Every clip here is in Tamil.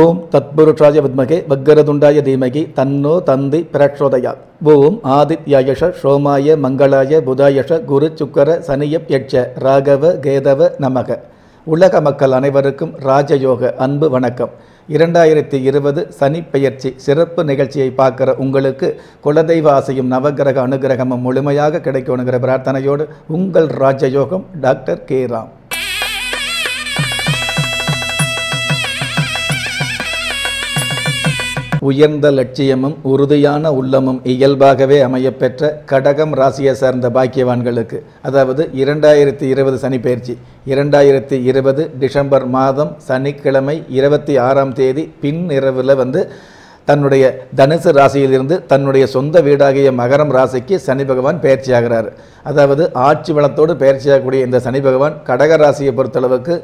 ஓம் தத்புருஷாய வித்மகே வக்கரதுண்டாய தீமகி தன்னோ தந்தி பிரக்ஷோதயா. ஓம் ஆதித்யாயஷ சோமாய மங்களாய புதாயஷ குரு சுக்கர சனியப் யட்ச ராகவ கேதவ நமக. உலக மக்கள் அனைவருக்கும் ராஜயோக அன்பு வணக்கம். இரண்டாயிரத்தி இருபது சனி பெயர்ச்சி சிறப்பு நிகழ்ச்சியை பார்க்குற உங்களுக்கு குலதெய்வ ஆசையும் நவகிரக அனுகிரகமும் முழுமையாக கிடைக்கணுங்கிற பிரார்த்தனையோடு உங்கள் ராஜயோகம் டாக்டர் கே ராம். உயர்ந்த லட்சியமும் உறுதியான உள்ளமும் இயல்பாகவே அமையப்பெற்ற கடகம் ராசியை சார்ந்த பாக்கியவான்களுக்கு அதாவது இரண்டாயிரத்தி இருபது சனிப்பெயர்ச்சி இரண்டாயிரத்தி இருபது டிசம்பர் மாதம் சனிக்கிழமை இருபத்தி ஆறாம் தேதி பின் இரவில் வந்து தன்னுடைய தனுசு ராசியிலிருந்து தன்னுடைய சொந்த வீடாகிய மகரம் ராசிக்கு சனி பகவான் பயிற்சியாகிறார். அதாவது ஆட்சி வளத்தோடு பயிற்சியாகக்கூடிய இந்த சனி பகவான் கடக ராசியை பொறுத்தளவுக்கு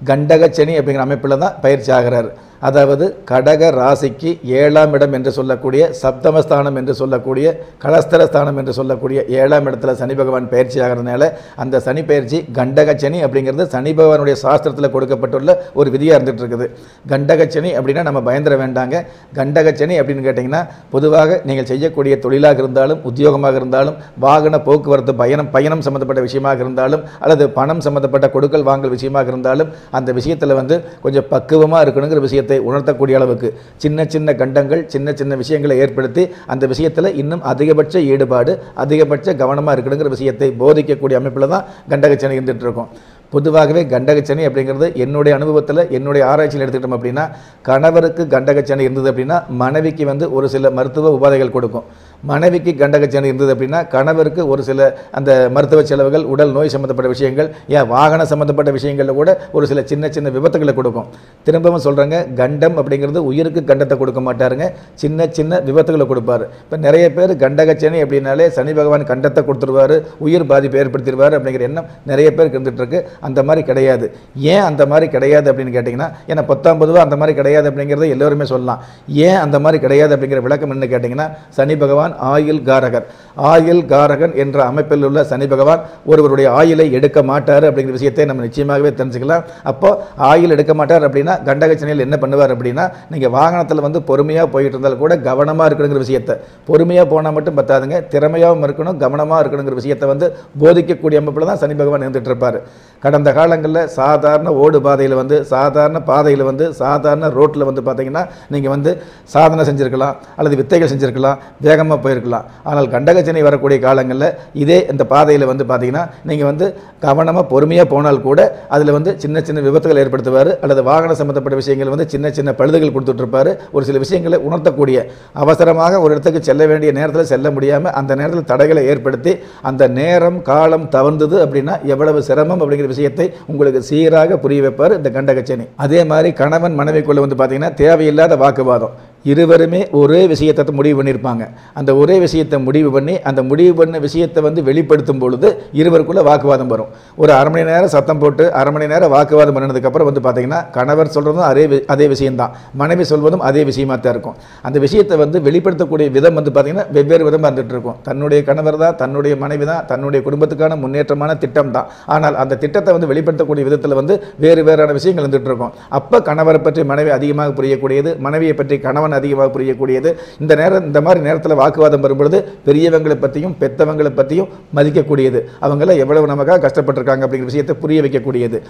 கண்டகச்சனி அப்படிங்கிற அமைப்பில் தான் பயிற்சி ஆகிறார் அதாவது கடக ராசிக்கு ஏழாம் இடம் என்று சொல்லக்கூடிய சப்தமஸ்தானம் என்று சொல்லக்கூடிய கலஸ்தரஸ்தானம் என்று சொல்லக்கூடிய ஏழாம் இடத்துல சனி பகவான் பயிற்சி ஆகிறதுனால அந்த சனி பயிற்சி கண்டகச்சனி அப்படிங்கிறது சனி பகவானுடைய சாஸ்திரத்தில் கொடுக்கப்பட்டுள்ள ஒரு விதியாக இருந்துகிட்டு இருக்குது. கண்டகச்சனி அப்படின்னா நம்ம பயந்துட வேண்டாங்க. கண்டகச்சனி அப்படின்னு கேட்டிங்கன்னா பொதுவாக நீங்கள் செய்யக்கூடிய தொழிலாக இருந்தாலும் உத்தியோகமாக இருந்தாலும் வாகன போக்குவரத்து பயணம் பயணம் சம்மந்தப்பட்ட விஷயமாக இருந்தாலும் அல்லது பணம் சம்மந்தப்பட்ட கொடுக்கல் வாங்கல் விஷயமாக இருந்தாலும் அந்த விஷயத்தில் வந்து கொஞ்சம் பக்குவமாக இருக்கணுங்கிற விஷயத்தை உணர்த்தக்கூடிய அளவுக்கு சின்ன சின்ன கண்டங்கள் சின்ன சின்ன விஷயங்களை ஏற்படுத்தி அந்த விஷயத்தில் இன்னும் அதிகபட்ச ஈடுபாடு அதிகபட்ச கவனமாக இருக்கணுங்கிற விஷயத்தை போதிக்கக்கூடிய அமைப்பில் தான் கண்டகச்சனை இருந்துகிட்டு இருக்கும். பொதுவாகவே கண்டகச்சனை அப்படிங்கிறது என்னுடைய அனுபவத்தில் என்னுடைய ஆராய்ச்சியில் எடுத்துக்கிட்டோம் அப்படின்னா கணவருக்கு கண்டகச்சனை இருந்தது அப்படின்னா மனைவிக்கு வந்து ஒரு சில மருத்துவ உபாதைகள் கொடுக்கும். மனைவிக்கு கண்டகச்சனை இருந்தது அப்படின்னா கணவருக்கு ஒரு சில அந்த மருத்துவ செலவுகள் உடல் நோய் சம்மந்தப்பட்ட விஷயங்கள் ஏன் வாகன சம்மந்தப்பட்ட விஷயங்களில் கூட ஒரு சில சின்ன சின்ன விபத்துகளை கொடுக்கும். திரும்பவும் சொல்கிறேங்க கண்டம் அப்படிங்கிறது உயிருக்கு கண்டத்தை கொடுக்க மாட்டாருங்க சின்ன சின்ன விபத்துகளை கொடுப்பாரு. இப்போ நிறைய பேர் கண்டகச்சனை அப்படின்னாலே சனி பகவான் கண்டத்தை கொடுத்துருவாரு உயிர் பாதிப்பை ஏற்படுத்திடுவார் அப்படிங்கிற எண்ணம் நிறைய பேருக்கு இருந்துகிட்ருக்கு அந்த மாதிரி கிடையாது. ஏன் அந்த மாதிரி கிடையாது அப்படின்னு கேட்டிங்கன்னா ஏன்னா பத்தாம் பொதுவாக அந்த மாதிரி கிடையாது அப்படிங்கிறத எல்லோருமே சொல்லலாம். ஏன் அந்த மாதிரி கிடையாது அப்படிங்கிற விளக்கம் என்ன கேட்டிங்கன்னா சனி பகவான் ஆயுள் காரகர் ஆயுள் காரகன் என்ற அமைப்பில் உள்ள சனி பகவான் ஒருவருடைய ஆயுளை எடுக்க மாட்டார் அப்படிங்கிற விஷயத்தை நம்ம நிச்சயமாகவே தெரிஞ்சுக்கலாம். அப்போ ஆயுள் எடுக்க மாட்டார் அப்படின்னா கண்டக சனியில் என்ன பண்ணுவார் அப்படின்னா நீங்கள் வாகனத்தில் வந்து பொறுமையாக போயிட்டு இருந்தால் கூட கவனமாக இருக்கணுங்கிற விஷயத்தை. பொறுமையாக போனால் மட்டும் பத்தாதுங்க. திறமையாகவும் இருக்கணும் கவனமாக இருக்கணுங்கிற விஷயத்தை வந்து போதிக்கக்கூடிய அமைப்பில் தான் சனி பகவான் இருந்துட்டு இருப்பார் கடந்த காலங்களில் சாதாரண ஓடு பாதையில் வந்து சாதாரண பாதையில் வந்து சாதாரண ரோட்டில் வந்து பார்த்தீங்கன்னா நீங்கள் வந்து சாதனை செஞ்சுருக்கலாம் அல்லது வித்தைகள் செஞ்சுருக்கலாம் வேகமாக போயிருக்கலாம். ஆனால் பிரச்சனை வரக்கூடிய காலங்களில் இதே இந்த பாதையில் வந்து பார்த்தீங்கன்னா நீங்கள் வந்து கவனமாக பொறுமையாக போனால் கூட அதில் வந்து சின்ன சின்ன விபத்துகள் ஏற்படுத்துவார் அல்லது வாகன சம்மந்தப்பட்ட விஷயங்கள் வந்து சின்ன சின்ன பழுதுகள் கொடுத்துட்ருப்பார் ஒரு சில விஷயங்களை உணர்த்தக்கூடிய அவசரமாக ஒரு இடத்துக்கு செல்ல வேண்டிய நேரத்தில் செல்ல முடியாமல் அந்த நேரத்தில் தடைகளை ஏற்படுத்தி அந்த நேரம் காலம் தவழ்ந்தது அப்படின்னா எவ்வளவு சிரமம் அப்படிங்கிற விஷயத்தை உங்களுக்கு சீராக புரிய வைப்பார் இந்த கண்டகச்சனி. அதே மாதிரி கணவன் மனைவிக்குள்ளே வந்து பார்த்தீங்கன்னா தேவையில்லாத வாக்குவாதம். இருவருமே ஒரே விஷயத்தை முடிவு பண்ணியிருப்பாங்க. அந்த ஒரே விஷயத்தை முடிவு பண்ணி அந்த முடிவு பண்ண விஷயத்தை வந்து வெளிப்படுத்தும் பொழுது இருவருக்குள்ளே வாக்குவாதம் வரும். ஒரு அரை மணி நேரம் சத்தம் போட்டு அரை மணி நேரம் வாக்குவாதம் பண்ணதுக்கப்புறம் வந்து பார்த்திங்கன்னா கணவர் சொல்கிறதும் அதே வி- அதே விஷயம்தான். மனைவி சொல்வதும் அதே விஷயமாக தான் இருக்கும். அந்த விஷயத்தை வந்து வெளிப்படுத்தக்கூடிய விதம் வந்து பார்த்திங்கன்னா வெவ்வேறு விதமாக இருந்துகிட்டு இருக்கும். தன்னுடைய கணவர் தான் தன்னுடைய மனைவி தான் தன்னுடைய குடும்பத்துக்கான முன்னேற்றமான திட்டம் தான். ஆனால் அந்த திட்டத்தை வந்து வெளிப்படுத்தக்கூடிய விதத்தில் வந்து வேறு வேறான விஷயங்கள் இருந்துகிட்டு இருக்கும். அப்போ கணவரை பற்றி மனைவி அதிகமாக புரியக்கூடியது மனைவியை பற்றி கணவன் அதிகமாக புரியக்கூடியது. இந்த நேரம் இந்த மாதிரி நேரத்தில் வாக்குவாதம் வரும்பொழுது பெரியவங்களை பற்றியும் பெத்தவங்களை பற்றியும் மதிக்கக்கூடியது. அவங்களாம் எவ்வளவு நமக்காக கஷ்டப்பட்டிருக்காங்க அப்படிங்கிற விஷயத்தை புரிய வைக்கக்கூடியது.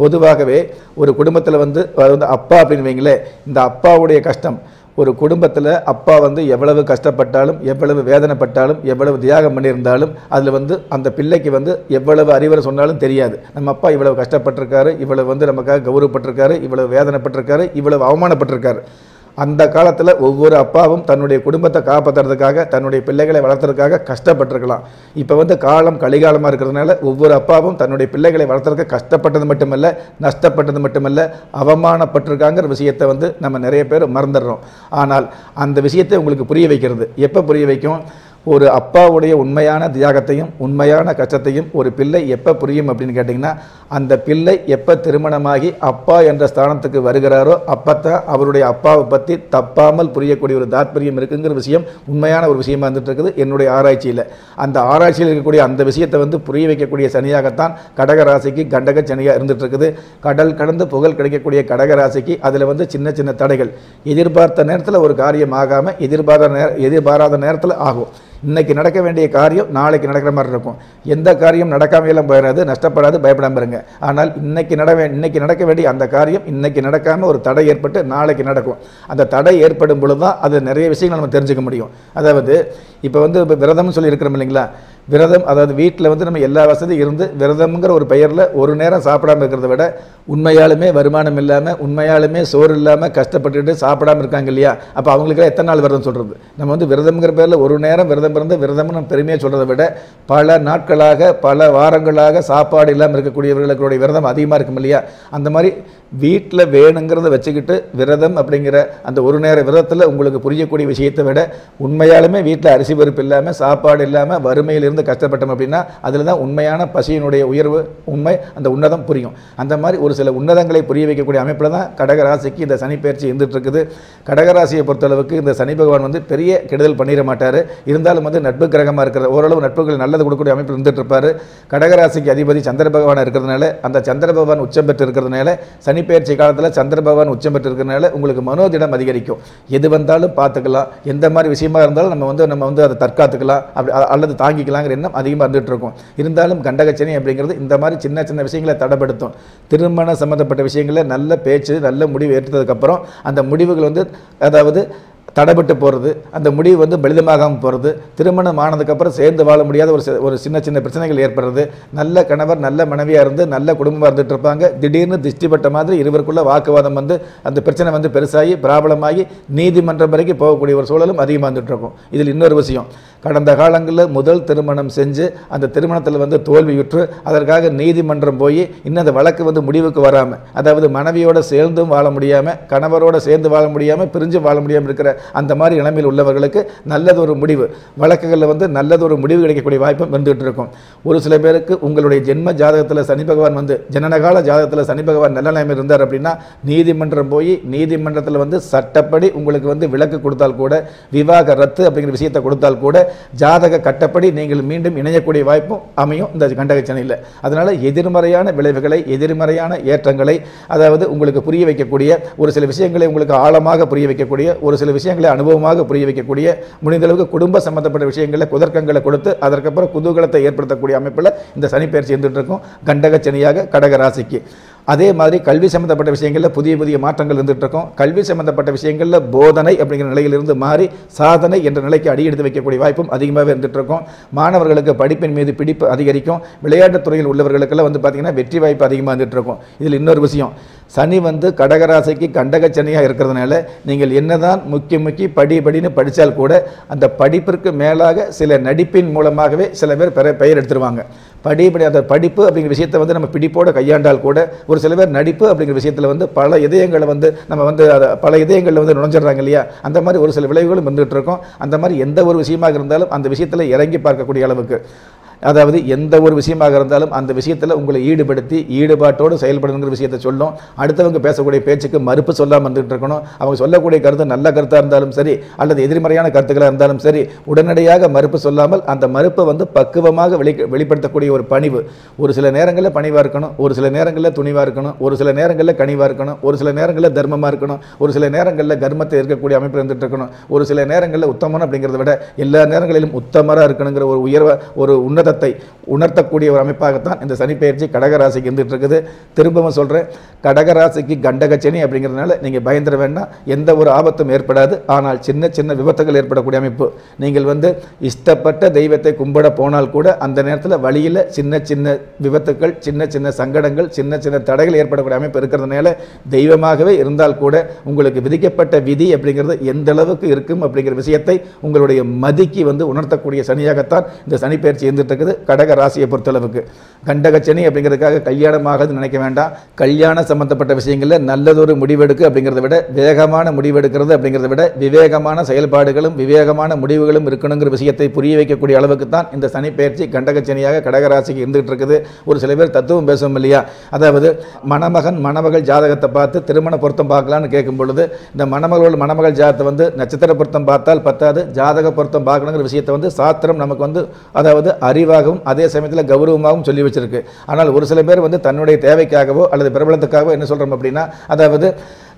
பொதுவாகவே ஒரு குடும்பத்தில் வந்து அது வந்து அப்பா அப்படின்னு வைங்களேன் இந்த அப்பாவுடைய கஷ்டம். ஒரு குடும்பத்தில் அப்பா வந்து எவ்வளவு கஷ்டப்பட்டாலும் எவ்வளவு வேதனைப்பட்டாலும் எவ்வளவு தியாகம் பண்ணியிருந்தாலும் அதில் வந்து அந்த பிள்ளைக்கு வந்து எவ்வளவு அறிவுரை சொன்னாலும் தெரியாது. நம்ம அப்பா இவ்வளவு கஷ்டப்பட்டிருக்காரு இவ்வளவு வந்து நமக்காக கௌரவப்பட்டிருக்காரு இவ்வளவு வேதனைப்பட்டிருக்காரு இவ்வளவு அவமானப்பட்டிருக்காரு. அந்த காலத்தில் ஒவ்வொரு அப்பாவும் தன்னுடைய குடும்பத்தை காப்பாற்றுறதுக்காக தன்னுடைய பிள்ளைகளை வளர்த்துறதுக்காக கஷ்டப்பட்டிருக்கலாம். இப்போ வந்து காலம் கலிகாலமாக இருக்கிறதுனால ஒவ்வொரு அப்பாவும் தன்னுடைய பிள்ளைகளை வளர்த்துறதுக்கு கஷ்டப்பட்டது மட்டுமல்ல நஷ்டப்பட்டது மட்டுமல்ல அவமானப்பட்டிருக்காங்கிற விஷயத்தை வந்து நம்ம நிறைய பேர் மறந்துடுறோம். ஆனால் அந்த விஷயத்தை உங்களுக்கு புரிய வைக்கிறது. எப்போ புரிய வைக்கும்? ஒரு அப்பாவுடைய உண்மையான தியாகத்தையும் உண்மையான கஷ்டத்தையும் ஒரு பிள்ளை எப்போ புரியும் அப்படின்னு கேட்டிங்கன்னா அந்த பிள்ளை எப்போ திருமணமாகி அப்பா என்ற ஸ்தானத்துக்கு வருகிறாரோ அப்போத்தான் அவருடைய அப்பாவை பற்றி தப்பாமல் புரியக்கூடிய ஒரு தாற்பயம் இருக்குங்கிற விஷயம் உண்மையான ஒரு விஷயமா இருந்துட்டு இருக்குது என்னுடைய ஆராய்ச்சியில். அந்த ஆராய்ச்சியில் இருக்கக்கூடிய அந்த விஷயத்தை வந்து புரிய வைக்கக்கூடிய சனியாகத்தான் கடக ராசிக்கு கண்டக சனியாக இருந்துட்டு இருக்குது கடல் கடந்து புகழ் கிடைக்கக்கூடிய கடக ராசிக்கு அதில் வந்து சின்ன சின்ன தடைகள். எதிர்பார்த்த நேரத்தில் ஒரு காரியம் ஆகாமல் எதிர்பாராத நேர எதிர்பாராத நேரத்தில் ஆகும். இன்றைக்கி நடக்க வேண்டிய காரியம் நாளைக்கு நடக்கிற மாதிரி இருக்கும். எந்த காரியம் நடக்காமையெல்லாம் போயிடாது நஷ்டப்படாது பயப்படாமல் இருங்க. ஆனால் இன்றைக்கி நட இன்றைக்கி நடக்க வேண்டிய அந்த காரியம் இன்றைக்கி நடக்காமல் ஒரு தடை ஏற்பட்டு நாளைக்கு நடக்கும். அந்த தடை ஏற்படும் பொழுது தான் அது நிறைய விஷயங்கள் நம்ம தெரிஞ்சுக்க முடியும். அதாவது இப்போ வந்து இப்போ விரதம்னு சொல்லி இருக்கிறோம் இல்லைங்களா? விரதம் அதாவது வீட்டில் வந்து நம்ம எல்லா வசதியும் இருந்து விரதம்ங்கிற ஒரு பெயரில் ஒரு நேரம் சாப்பிடாம இருக்கிறத விட உண்மையாலுமே வருமானம் இல்லாமல் உண்மையாலுமே சோறு இல்லாமல் கஷ்டப்பட்டுட்டு சாப்பிடாம இருக்காங்க இல்லையா? அப்போ அவங்களுக்கெல்லாம் எத்தனை நாள் விரதம் சொல்கிறது நம்ம வந்து விரதம்ங்கிற பேரில் ஒரு நேரம் விரதம் இருந்து விரதம்னு நம்ம பெருமையாக சொல்கிறத விட பல நாட்களாக பல வாரங்களாக சாப்பாடு இல்லாமல் இருக்கக்கூடியவர்களுடைய விரதம் அதிகமாக இருக்கும் இல்லையா? அந்த மாதிரி வீட்டில் வேணுங்கிறத வச்சுக்கிட்டு விரதம் அப்படிங்கிற அந்த ஒரு நேர விரதத்தில் உங்களுக்கு புரியக்கூடிய விஷயத்தை விட உண்மையாலுமே வீட்டில் அரிசி பருப்பு இல்லாமல் சாப்பாடு இல்லாமல் வறுமையிலிருந்து கஷ்டப்பட்டோம் அப்படின்னா அதில் தான் உண்மையான பசியினுடைய உயர்வு உண்மை அந்த உன்னதம் புரியும். அந்த மாதிரி ஒரு சில உன்னதங்களை புரிய வைக்கக்கூடிய அமைப்பில் தான் கடகராசிக்கு இந்த சனி பயிற்சி இருந்துட்டு இருக்குது கடகராசியை பொறுத்தளவுக்கு இந்த சனி பகவான் வந்து பெரிய கெடுதல் பண்ணிட மாட்டார். இருந்தாலும் வந்து நட்பு கிரகமாக இருக்கிற ஓரளவு நட்புகள் நல்லது கொடுக்கக்கூடிய அமைப்பில் இருந்துட்டு இருப்பார் கடகராசிக்கு அதிபதி சந்திர பகவான் இருக்கிறதுனால அந்த சந்திர பகவான் உச்சம் பெற்று இருக்கிறதுனால சனி பயிற்சி காலத்தில் சந்திர பகவான் உச்சம் பெற்று இருக்கிறதுனால உங்களுக்கு மனோதிடம் அதிகரிக்கும். எது வந்தாலும் பார்த்துக்கலாம். எந்த மாதிரி விஷயமா இருந்தாலும் நம்ம வந்து நம்ம வந்து அதை தற்காத்துக்கலாம். அப்படி அல்லது அல்லது அப்படிங்கிற எண்ணம் அதிகமாக இருந்துகிட்டு இருக்கும். இருந்தாலும் கண்டகச்சனை அப்படிங்கிறது இந்த மாதிரி சின்ன சின்ன விஷயங்களை தடைப்படுத்தும். திருமண சம்மந்தப்பட்ட விஷயங்களில் நல்ல பேச்சு நல்ல முடிவு ஏற்றதுக்கப்புறம் அந்த முடிவுகள் வந்து அதாவது தடைபட்டு போகிறது அந்த முடிவு வந்து பலிதமாகாமல் போகிறது திருமணம் ஆனதுக்கப்புறம் சேர்ந்து வாழ முடியாத ஒரு ஒரு சின்ன சின்ன பிரச்சனைகள் ஏற்படுறது. நல்ல கணவர் நல்ல மனைவியாக இருந்து நல்ல குடும்பமாக இருந்துட்டு இருப்பாங்க. திடீர்னு திஷ்டிப்பட்ட மாதிரி இருவருக்குள்ள வாக்குவாதம் வந்து அந்த பிரச்சனை வந்து பெருசாகி பிராபலமாகி நீதிமன்றம் வரைக்கும் போகக்கூடிய ஒரு சூழலும் அதிகமாக வந்துட்டு இருக்கும். இதில் இன்னொரு விஷயம் கடந்த காலங்களில் முதல் திருமணம் செஞ்சு அந்த திருமணத்தில் வந்து தோல்வியுற்று அதற்காக நீதிமன்றம் போய் இன்னும் அந்த வழக்கு வந்து முடிவுக்கு வராமல் அதாவது மனைவியோடு சேர்ந்தும் வாழ முடியாமல் கணவரோடு சேர்ந்து வாழ முடியாமல் பிரிஞ்சு வாழ முடியாமல் இருக்கிற அந்த மாதிரி நிலைமையில் உள்ளவர்களுக்கு நல்லதொரு முடிவு. வழக்குகளில் வந்து நல்லதொரு முடிவு கிடைக்கக்கூடிய வாய்ப்பும் வந்துகிட்டு இருக்கும் ஒரு சில பேருக்கு உங்களுடைய ஜென்ம ஜாதகத்தில் சனி பகவான் வந்து ஜனனகால ஜாதகத்தில் சனி பகவான் நல்ல நிலைமை இருந்தார் அப்படின்னா நீதிமன்றம் போய் நீதிமன்றத்தில் வந்து சட்டப்படி உங்களுக்கு வந்து விலக்கு கொடுத்தால் கூட விவாக ரத்து அப்படிங்கிற விஷயத்தை கொடுத்தால் கூட ஜாதக கட்டப்படி நீங்கள் மீண்டும் இணையக்கூடிய வாய்ப்பும் அமையும். இந்த கண்டக சென்னையில் அதனால் எதிர்மறையான விளைவுகளை எதிர்மறையான ஏற்றங்களை அதாவது உங்களுக்கு புரிய வைக்கக்கூடிய ஒரு சில விஷயங்களை உங்களுக்கு ஆழமாக புரிய வைக்கக்கூடிய ஒரு சில விஷயங்கள் அனுபவமாக புரிய வைக்கக்கூடிய முடிந்தளவுக்கு குடும்ப சம்பந்தப்பட்ட விஷயங்களில் குதர்க்கங்களை கொடுத்து அதற்கப்புறம் குதூகலத்தை ஏற்படுத்தக்கூடிய அமைப்பில் இந்த சனிப்பெயர்ச்சி இருந்துகிட்டு இருக்கும். கண்டக சனியாக கடக ராசிக்கு. அதே மாதிரி கல்வி சம்பந்தப்பட்ட விஷயங்களில் புதிய புதிய மாற்றங்கள் இருந்துகிட்டு இருக்கும். கல்வி சம்பந்தப்பட்ட விஷயங்களில் போதனை அப்படிங்கிற நிலையிலிருந்து மாறி சாதனை என்ற நிலைக்கு அடியெடுத்து வைக்கக்கூடிய வாய்ப்பும் அதிகமாகவே இருந்துகிட்டு இருக்கும். மாணவர்களுக்கு படிப்பின் மீது பிடிப்பு அதிகரிக்கும். விளையாட்டுத் துறையில் உள்ளவர்களுக்கெல்லாம் வந்து பார்த்திங்கன்னா வெற்றி வாய்ப்பு அதிகமாக இருந்துகிட்டு இருக்கும். இதில் இன்னொரு விஷயம் சனி வந்து கடகராசிக்கு கண்டக சனியாக இருக்கிறதுனால நீங்கள் என்னதான் முக்கி முக்கி படி படின்னு படித்தால் கூட அந்த படிப்பிற்கு மேலாக சில நடிப்பின் மூலமாகவே சில பேர் பெற பெயர் எடுத்துருவாங்க. படி படி அந்த படிப்பு அப்படிங்கிற விஷயத்தை வந்து நம்ம பிடிப்போட கையாண்டால் கூட ஒரு சில பேர் நடிப்பு அப்படிங்கிற விஷயத்தில் வந்து பல இதயங்களை வந்து நம்ம வந்து அதை பல இதயங்களில் வந்து நுழைஞ்சிடுறாங்க இல்லையா? அந்த மாதிரி ஒரு சில விளைவுகளும் வந்துட்டு இருக்கோம். அந்த மாதிரி எந்த ஒரு விஷயமாக இருந்தாலும் அந்த விஷயத்தில் இறங்கி பார்க்கக்கூடிய அளவுக்கு. அதாவது எந்த ஒரு விஷயமாக இருந்தாலும் அந்த விஷயத்தில் உங்களை ஈடுபடுத்தி ஈடுபாட்டோடு செயல்படணுங்கிற விஷயத்தை சொல்லும். அடுத்தவங்க பேசக்கூடிய பேச்சுக்கு மறுப்பு சொல்லாமல் வந்துகிட்டு இருக்கணும். அவங்க சொல்லக்கூடிய கருத்து நல்ல கருத்தாக இருந்தாலும் சரி அல்லது எதிர்மறையான கருத்துக்களாக இருந்தாலும் சரி உடனடியாக மறுப்பு சொல்லாமல் அந்த மறுப்பை வந்து பக்குவமாக வெளி வெளிப்படுத்தக்கூடிய ஒரு பணிவு. ஒரு சில நேரங்களில் பணிவாக இருக்கணும் ஒரு சில நேரங்களில் துணிவாக இருக்கணும் ஒரு சில நேரங்களில் கனிவாக இருக்கணும் ஒரு சில நேரங்களில் தர்மமாக இருக்கணும் ஒரு சில நேரங்களில் கர்மத்தை இருக்கக்கூடிய அமைப்பில் இருந்துட்டு இருக்கணும். ஒரு சில நேரங்களில் உத்தமன் அப்படிங்கிறத விட எல்லா நேரங்களிலும் உத்தமராக இருக்கணுங்கிற ஒரு உயர்வை ஒரு உன்னதத்தை உணர்த்தக்கூடிய ஒரு அமைப்பாகத்தான் இந்த சனிப்பெயர்ச்சி கடகராசிக்கு இருந்துட்டு இருக்குது திரும்பவும் சொல்கிறேன் கடகராசிக்கு கண்டகச்சனி அப்படிங்கிறதுனால நீங்கள் பயந்துட வேண்டாம். எந்த ஒரு ஆபத்தும் ஏற்படாது. ஆனால் சின்ன சின்ன விபத்துகள் ஏற்படக்கூடிய அமைப்பு. நீங்கள் வந்து இஷ்டப்பட்ட தெய்வத்தை கும்பிட போனால் கூட அந்த நேரத்தில் வழியில் சின்ன சின்ன விபத்துக்கள் சின்ன சின்ன சங்கடங்கள் சின்ன சின்ன தடைகள் ஏற்படக்கூடிய அமைப்பு இருக்கிறதுனால தெய்வமாகவே இருந்தால் கூட உங்களுக்கு விதிக்கப்பட்ட விதி அப்படிங்கிறது எந்த அளவுக்கு இருக்கும் அப்படிங்கிற விஷயத்தை உங்களுடைய மதிக்கு வந்து உணர்த்தக்கூடிய சனியாகத்தான் இந்த சனிப்பெயர்ச்சி இருந்துட்டு இருக்குது. கடக ராசியை பொறுத்தளவுக்கு. கண்டகச்சனி அப்படிங்கிறதுக்காக கல்யாணமாகுதுன்னு நினைக்க வேண்டாம். கல்யாணம் சம்பந்தப்பட்ட விஷயங்களில் நல்லதொரு முடிவெடுக்கு அப்படிங்கிறத விட வேகமான முடிவெடுக்கிறது அப்படிங்கிறத விட விவேகமான செயல்பாடுகளும் விவேகமான முடிவுகளும் இருக்கணுங்கிற விஷயத்தை புரிய வைக்கக்கூடிய அளவுக்கு தான் இந்த சனி பயிற்சி கண்டகச்சனியாக கடகராசிக்கு இருந்துகிட்டு இருக்குது. ஒரு சில பேர் தத்துவம் பேசவும் இல்லையா? அதாவது மணமகன் மணமகள் ஜாதகத்தை பார்த்து திருமண பொருத்தம் பார்க்கலான்னு கேட்கும் பொழுது இந்த மணமகளோட மணமகள் ஜாதகத்தை வந்து நட்சத்திர பொருத்தம் பார்த்தால் பத்தாது ஜாதக பொருத்தம் பார்க்கணுங்கிற விஷயத்தை வந்து சாஸ்திரம் நமக்கு வந்து அதாவது அறிவு தெளிவாகவும் அதே சமயத்தில் கௌரவமாகவும் சொல்லி வச்சிருக்கு. ஆனால் ஒரு சில பேர் வந்து தன்னுடைய தேவைக்காகவோ அல்லது பிரபலத்துக்காகவோ என்ன சொல்கிறோம் அப்படின்னா அதாவது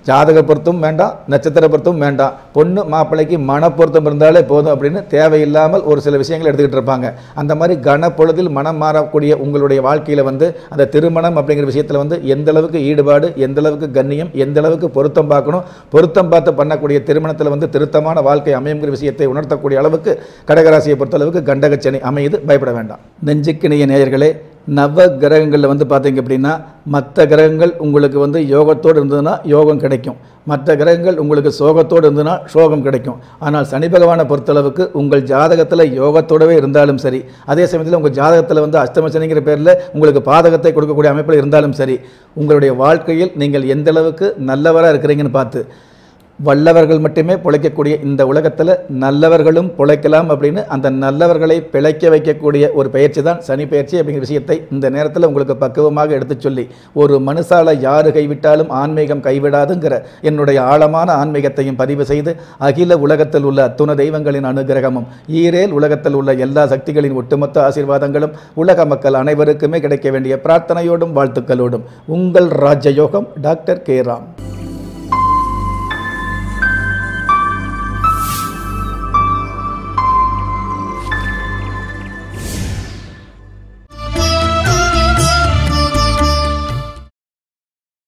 ஜாதக பொருத்தம் வேண்டாம் நட்சத்திர பொருத்தம் வேண்டாம். பொண்ணு மாப்பிள்ளைக்கு மனப்பொருத்தம் இருந்தாலே போதும் அப்படின்னு தேவையில்லாமல் ஒரு சில விஷயங்கள் எடுத்துக்கிட்டு இருப்பாங்க. அந்த மாதிரி கனப்பொழுதில் மனம் மாறக்கூடிய உங்களுடைய வாழ்க்கையில் வந்து அந்த திருமணம் அப்படிங்கிற விஷயத்தில் வந்து எந்த அளவுக்கு ஈடுபாடு எந்த அளவுக்கு கண்ணியம் எந்த அளவுக்கு பொருத்தம் பார்க்கணும் பொருத்தம் பார்த்து பண்ணக்கூடிய திருமணத்தில் வந்து திருத்தமான வாழ்க்கை அமையுங்கிற விஷயத்தை உணர்த்தக்கூடிய அளவுக்கு கடகராசியை பொறுத்தளவுக்கு கண்டகச்சனி அமையுது. பயப்பட வேண்டாம். நெஞ்சுக்கிணைய நேயர்களே நவ கிரகங்களில் வந்து பார்த்தீங்க அப்படின்னா மற்ற கிரகங்கள் உங்களுக்கு வந்து யோகத்தோடு இருந்ததுன்னா யோகம் கிடைக்கும். மற்ற கிரகங்கள் உங்களுக்கு சோகத்தோடு இருந்ததுன்னா சோகம் கிடைக்கும். ஆனால் சனி பகவானை பொறுத்தளவுக்கு உங்கள் ஜாதகத்தில் யோகத்தோடவே இருந்தாலும் சரி அதே சமயத்தில் உங்கள் ஜாதகத்தில் வந்து அஷ்டம சனிங்கிற பேரில் உங்களுக்கு பாதகத்தை கொடுக்கக்கூடிய அமைப்பில் இருந்தாலும் சரி உங்களுடைய வாழ்க்கையில் நீங்கள் எந்த அளவுக்கு நல்லவராக இருக்கிறீங்கன்னு பார்த்து வல்லவர்கள் மட்டுமே பிழைக்கக்கூடிய இந்த உலகத்தில் நல்லவர்களும் பிழைக்கலாம் அப்படின்னு அந்த நல்லவர்களை பிழைக்க வைக்கக்கூடிய ஒரு பயிற்சி தான் சனி பயிற்சி அப்படிங்கிற விஷயத்தை இந்த நேரத்தில் உங்களுக்கு பக்குவமாக எடுத்துச் சொல்லி ஒரு மனுஷால யாரு கைவிட்டாலும் ஆன்மீகம் கைவிடாதுங்கிற என்னுடைய ஆழமான ஆன்மீகத்தையும் பதிவு செய்து அகில உலகத்தில் உள்ள அத்துண தெய்வங்களின் அனுகிரகமும் ஈரேல் உலகத்தில் உள்ள எல்லா சக்திகளின் ஒட்டுமொத்த ஆசீர்வாதங்களும் உலக மக்கள் அனைவருக்குமே கிடைக்க வேண்டிய பிரார்த்தனையோடும் வாழ்த்துக்களோடும். உங்கள் ராஜயோகம் டாக்டர் கே. ராம்.